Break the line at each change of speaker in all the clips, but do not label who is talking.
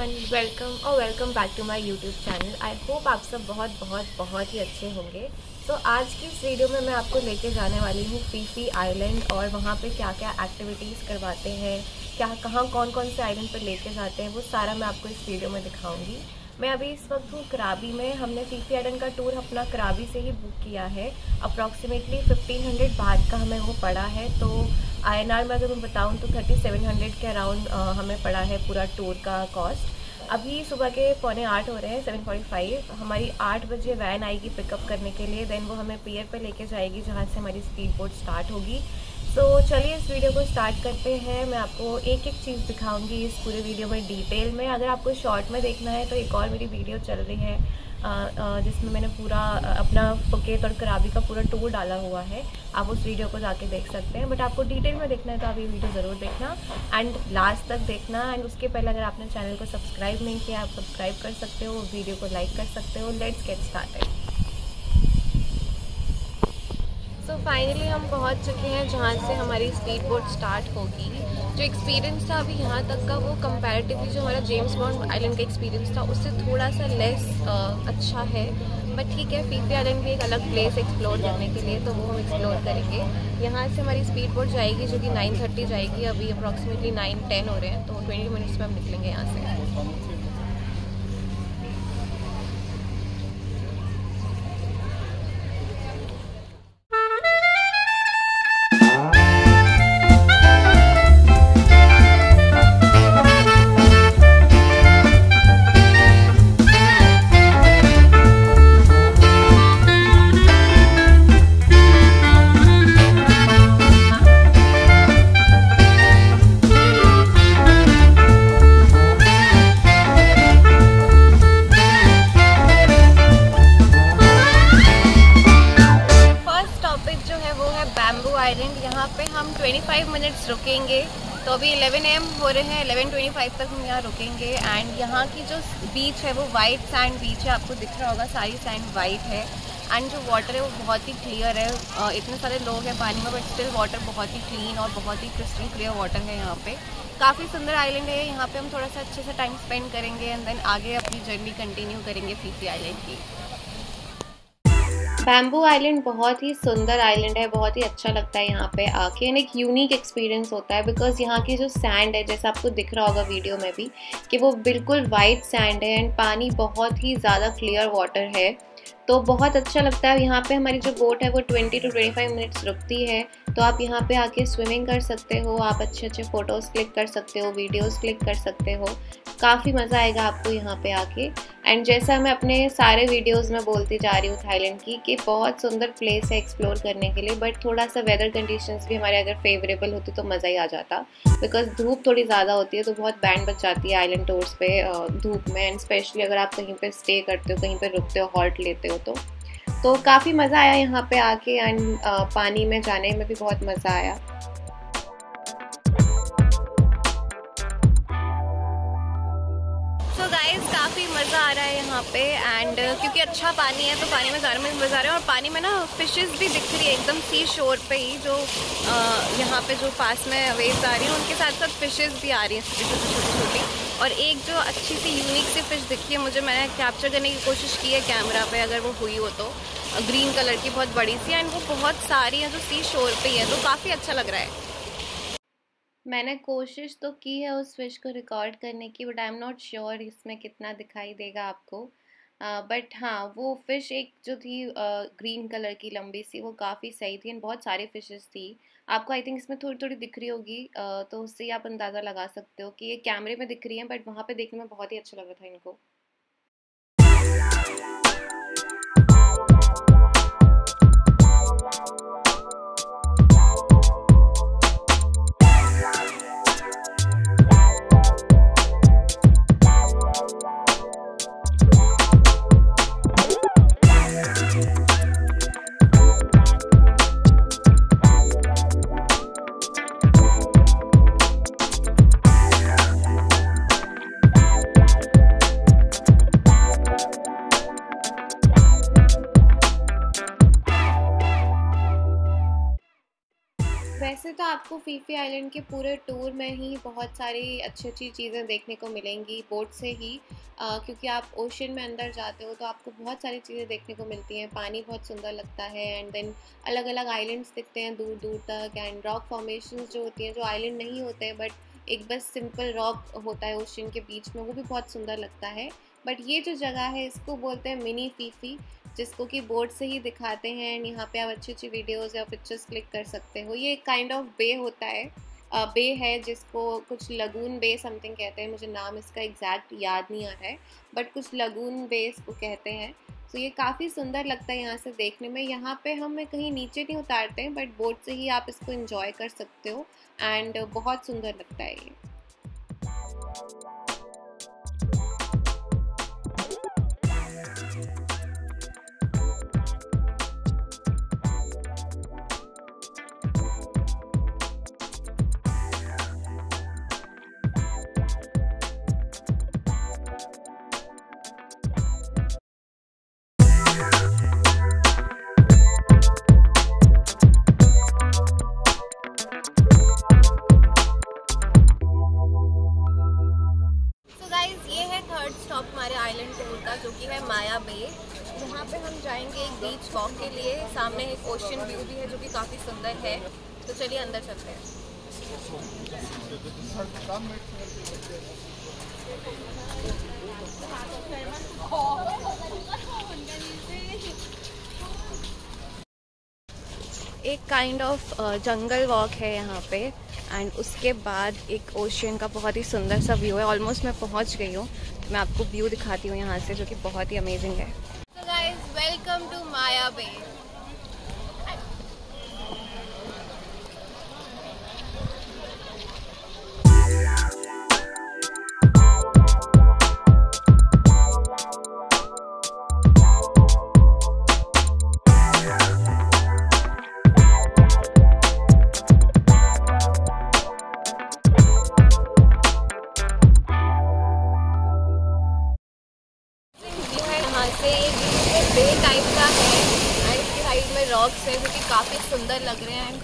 Everyone welcome और welcome back to my YouTube channel I hope आप सब बहुत बहुत बहुत ही अच्छे होंगे। तो so, आज की इस वीडियो में मैं आपको लेके जाने वाली हूँ फीफी आइलैंड और वहाँ पे क्या क्या एक्टिविटीज़ करवाते हैं क्या कहाँ कौन कौन से आइलैंड पर लेके जाते हैं वो सारा मैं आपको इस वीडियो में दिखाऊँगी। मैं अभी इस वक्त हूँ कराबी में। हमने फीफी आइलैंड का टूर अपना कराबी से ही बुक किया है। अप्रॉक्सीमेटली फिफ्टीन हंड्रेड का हमें वो पड़ा है। तो आई एन आर में अगर मैं बताऊँ तो थर्टी सेवन हंड्रेड के अराउंड हमें पड़ा है पूरा टूर का कॉस्ट अभी सुबह के पौने आठ हो रहे हैं सेवन फोर्टी फाइव हमारी आठ बजे वैन आएगी पिकअप करने के लिए देन वो हमें पियर पर लेके जाएगी जहाँ से हमारी स्पीड बोट स्टार्ट होगी. तो चलिए इस वीडियो को स्टार्ट करते हैं। मैं आपको एक एक चीज़ दिखाऊँगी इस पूरे वीडियो में डिटेल में। अगर आपको शॉर्ट में देखना है तो एक और मेरी वीडियो चल रही है जिसमें मैंने पूरा अपना फुकेत और कराबी का पूरा टूर डाला हुआ है। आप उस वीडियो को जाके देख सकते हैं। बट आपको डिटेल में देखना है तो आप ये वीडियो ज़रूर देखना। एंड लास्ट तक देखना। एंड उसके पहले अगर आपने चैनल को सब्सक्राइब नहीं किया, आप सब्सक्राइब कर सकते हो वीडियो को लाइक कर सकते हो। Let's get started so finally हम पहुँच चुके हैं जहाँ से हमारी स्पीड बोट स्टार्ट होगी। जो एक्सपीरियंस था अभी यहाँ तक का, वो कंपैरेटिवली जो हमारा जेम्स बॉन्ड आइलैंड का एक्सपीरियंस था, उससे थोड़ा सा लेस अच्छा है। बट ठीक है फीफी आइलैंड भी एक अलग प्लेस एक्सप्लोर करने के लिए तो वो हम एक्सप्लोर करेंगे। यहाँ से हमारी स्पीड बोट जाएगी, जो कि 9:30 जाएगी। अभी अप्रॉक्सीमेटली 9:10 हो रहे हैं तो 20 मिनट्स में हम निकलेंगे यहाँ से। रुकेंगे। तो अभी 11 एम हो रहे हैं 11:25 तक हम यहाँ रुकेंगे। एंड यहाँ की जो बीच है, वो वाइट सैंड बीच है, आपको दिख रहा होगा, सारी सैंड वाइट है। एंड जो वाटर है, वो बहुत ही क्लियर है। इतने सारे लोग हैं पानी में बट स्टिल वाटर बहुत ही क्लीन और बहुत ही क्रिस्टल क्लियर वाटर है यहाँ पे। काफ़ी सुंदर आइलैंड है यहाँ पे हम थोड़ा सा अच्छे से टाइम स्पेंड करेंगे एंड देन आगे अपनी जर्नी कंटिन्यू करेंगे फीफी आइलैंड की। बैम्बू आइलैंड बहुत ही सुंदर आइलैंड है, बहुत ही अच्छा लगता है यहाँ पे आके। एंड एक यूनिक एक्सपीरियंस होता है बिकॉज़ यहाँ की जो सैंड है, जैसा आपको दिख रहा होगा वीडियो में भी, कि वो बिल्कुल वाइट सैंड है एंड पानी बहुत ही ज़्यादा क्लियर वाटर है। तो बहुत अच्छा लगता है। यहाँ पे हमारी जो बोट है, वो 20 टू 25 मिनट्स रुकती है। तो आप यहाँ पे आके स्विमिंग कर सकते हो, आप अच्छे अच्छे फ़ोटोज़ क्लिक कर सकते हो वीडियोस क्लिक कर सकते हो। काफ़ी मज़ा आएगा आपको यहाँ पे आके। एंड जैसा मैं अपने सारे वीडियोस में बोलती जा रही हूँ थाईलैंड की कि बहुत सुंदर प्लेस है एक्सप्लोर करने के लिए बट थोड़ा सा वेदर कंडीशंस भी हमारे अगर फेवरेबल होती तो मज़ा ही आ जाता। बिकॉज़ धूप थोड़ी ज़्यादा होती है तो बहुत बैंड बच जाती है आइलैंड टूर्स पे धूप में। एंड स्पेशली अगर आप कहीं पर स्टे करते हो, कहीं पर रुकते हो हॉल्ट लेते हो तो। तो काफ़ी मज़ा आया यहाँ पे आके एंड पानी में जाने में भी बहुत मज़ा आया। यहाँ पे एंड क्योंकि अच्छा पानी है तो पानी में जाने में मज़ा आ रहा है, और पानी में ना फिशेस भी दिख रही है, एकदम सी शोर पे ही, जो यहाँ पे जो पास में वेव्स आ रही हैं, उनके साथ साथ फिशेस भी आ रही हैं, छोटी छोटी छोटी और एक जो अच्छी सी यूनिक सी फ़िश दिखी है, मुझे मैंने कैप्चर करने की कोशिश की है कैमरा पे, अगर वो हुई हो तो। ग्रीन कलर की बहुत बड़ी सी एंड वो बहुत सारी हैं, जो सी शोर पे ही है तो काफ़ी अच्छा लग रहा है। मैंने कोशिश तो की है उस फ़िश को रिकॉर्ड करने की but I am not sure इसमें कितना दिखाई देगा आपको। बट uh, हाँ वो फ़िश एक जो थी ग्रीन uh, कलर की लंबी सी वो काफ़ी सही थी एंड बहुत सारी फिशेस थी। आपको आई थिंक इसमें थोड़ी थोड़ी दिख रही होगी uh, तो उससे ही आप अंदाज़ा लगा सकते हो कि ये कैमरे में दिख रही हैं बट वहाँ पे देखने में बहुत ही अच्छा लग रहा था इनको। आपको फीफी आइलैंड के पूरे टूर में ही बहुत सारी अच्छी अच्छी चीज़ें देखने को मिलेंगी बोट से ही। आ, क्योंकि आप ओशन में अंदर जाते हो तो आपको बहुत सारी चीज़ें देखने को मिलती हैं। पानी बहुत सुंदर लगता है एंड देन अलग अलग आइलैंड्स दिखते हैं दूर दूर तक एंड रॉक फॉर्मेशन जो होती हैं जो आइलैंड नहीं होते हैं बट एक बस सिंपल रॉक होता है ओशन के बीच में वो भी बहुत सुंदर लगता है। बट ये जो जगह है इसको बोलते हैं मिनी फीफी। जिसको कि बोर्ड से ही दिखाते हैं एंड यहाँ पे आप अच्छी अच्छी वीडियोज़ या पिक्चर्स क्लिक कर सकते हो। ये एक काइंड ऑफ़ बे होता है। बे है जिसको कुछ लगून बे समथिंग कहते हैं। मुझे नाम इसका एग्जैक्ट याद नहीं आ रहा है बट कुछ लगून बे इसको कहते हैं। तो ये काफ़ी सुंदर लगता है यहाँ से देखने में। यहाँ पे हम कहीं नीचे नहीं उतारते हैं बट बोट से ही आप इसको इंजॉय कर सकते हो। एंड बहुत सुंदर लगता है ये। जो कि है माया बे यहाँ पे हम जाएँगे एक बीच वॉक के लिए। सामने एक ओशन व्यू भी है, जो कि काफ़ी सुंदर है। तो चलिए अंदर चलते हैं। एक काइंड ऑफ़ जंगल वॉक है यहाँ पे। एंड उसके बाद एक ओशियन का बहुत ही सुंदर सा व्यू है। ऑलमोस्ट मैं पहुँच गई हूँ। मैं आपको व्यू दिखाती हूँ यहाँ से, जो कि बहुत ही अमेजिंग है। वेलकम टू माया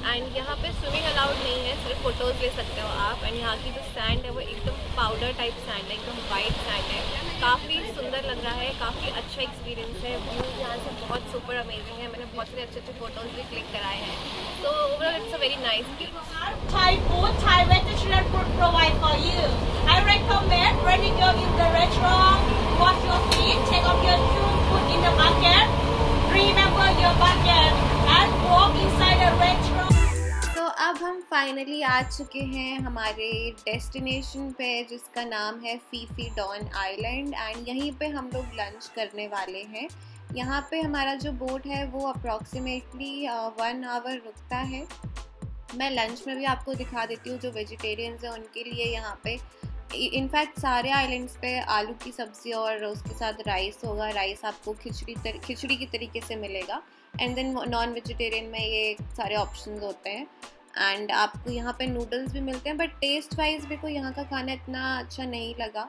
एंड यहाँ पे स्विमिंग अलाउड नहीं है सिर्फ़ फ़ोटोज़ ले सकते हो आप. एंड यहाँ की जो सैंड है वो एकदम पाउडर टाइप सैंड है एकदम वाइट सैंड है. काफ़ी सुंदर लग रहा है काफ़ी अच्छा एक्सपीरियंस है. व्यूज़ यहाँ से बहुत सुपर अमेजिंग है. मैंने बहुत सारे अच्छे अच्छे फ़ोटोज़ भी क्लिक कराए हैं. तो overall it's a very nice
remember your bucket, restaurant.
अब हम फाइनली आ चुके हैं हमारे डेस्टिनेशन पे, जिसका नाम है फीफी डॉन आइलैंड एंड यहीं पे हम लोग लंच करने वाले हैं। यहाँ पे हमारा जो बोट है, वो अप्रॉक्सीमेटली वन आवर रुकता है। मैं लंच में भी आपको दिखा देती हूँ जो वेजिटेरियंस हैं उनके लिए यहाँ पे। इनफैक्ट सारे आइलैंड्स पे आलू की सब्ज़ी और उसके साथ राइस होगा। राइस आपको खिचड़ी तर, खिचड़ी की तरीके से मिलेगा। एंड देन नॉन वेजिटेरियन में ये सारे ऑप्शन होते हैं। एंड आपको यहाँ पे नूडल्स भी मिलते हैं बट टेस्ट वाइज भी कोई यहाँ का खाना इतना अच्छा नहीं लगा।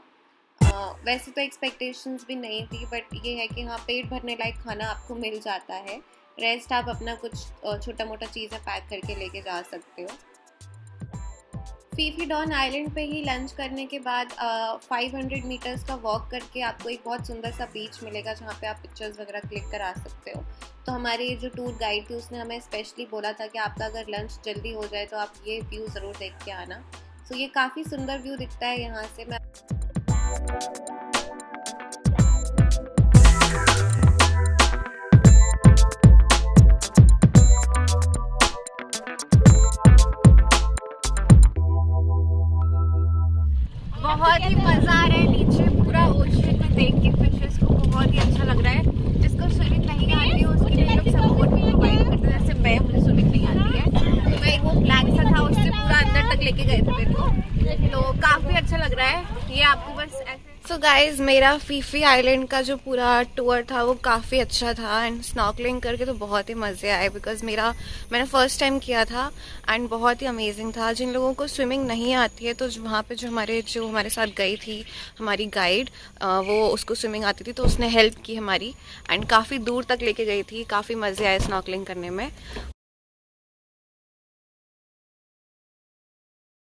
uh, वैसे तो एक्सपेक्टेशंस भी नहीं थी बट ये है कि हाँ पेट भरने लायक खाना आपको मिल जाता है। रेस्ट आप अपना कुछ छोटा मोटा चीज़ें पैक करके लेके जा सकते हो। फीफी डॉन आइलैंड पे ही लंच करने के बाद फाइव हंड्रेड मीटर्स का वॉक करके आपको एक बहुत सुंदर सा बीच मिलेगा जहाँ पे आप पिक्चर्स वगैरह क्लिक करा सकते हो। तो हमारे जो टूर गाइड थी, उसने हमें स्पेशली बोला था कि आपका अगर लंच जल्दी हो जाए तो आप ये व्यू ज़रूर देख के आना। सो ये काफ़ी सुंदर व्यू दिखता है यहाँ से। मैं गाइस मेरा फीफी आइलैंड का जो पूरा टूर था, वो काफ़ी अच्छा था एंड स्नॉकलिंग करके तो बहुत ही मज़े आए बिकॉज़ मेरा, मैंने फ़र्स्ट टाइम किया था एंड बहुत ही अमेजिंग था। जिन लोगों को स्विमिंग नहीं आती है तो वहाँ पे जो हमारे जो हमारे साथ गई थी, हमारी गाइड वो उसको स्विमिंग आती थी तो उसने हेल्प की हमारी एंड काफ़ी दूर तक लेके गई थी, काफ़ी मज़े आए स्नॉकलिंग करने में।